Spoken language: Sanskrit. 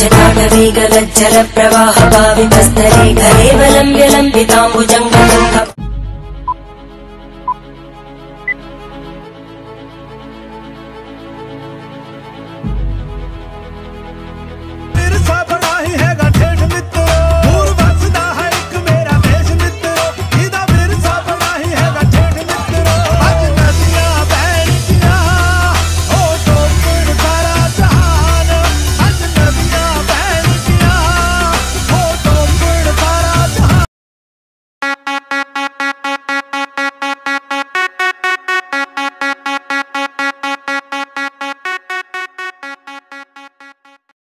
जलागरी गलज्जलप्रवाहभावितस्तरे घलेवलं जलं